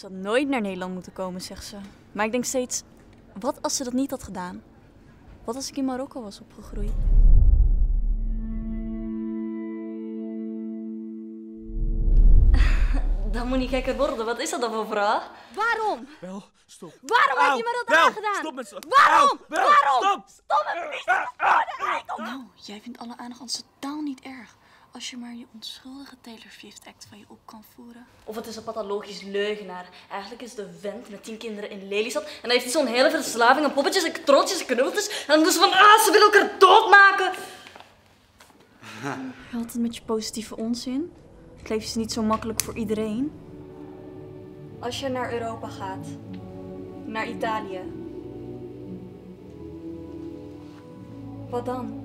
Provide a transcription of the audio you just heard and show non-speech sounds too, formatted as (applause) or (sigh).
Ze had nooit naar Nederland moeten komen, zegt ze. Maar ik denk steeds, wat als ze dat niet had gedaan? Wat als ik in Marokko was opgegroeid? (laughs) Dat moet niet gekker worden. Wat is dat dan voor vraag? Waarom? Wel, stop. Waarom heb Au, je me dat wel, aangedaan? Stop met z'n... Waarom? Au, wel, Waarom? Stop! Stop het! Nou, jij vindt alle aandacht totaal niet erg. Als je maar je onschuldige Taylor Swift act van je op kan voeren. Of het is een pathologisch leugenaar. Eigenlijk is de vent met tien kinderen in Lelystad. En hij heeft zo'n hele verslaving aan poppetjes en trootjes en knuffeltjes. En dan dus van, ah, ze willen elkaar doodmaken. (laughs) Altijd met je positieve onzin. Het leven is niet zo makkelijk voor iedereen. Als je naar Europa gaat, naar Italië, wat dan?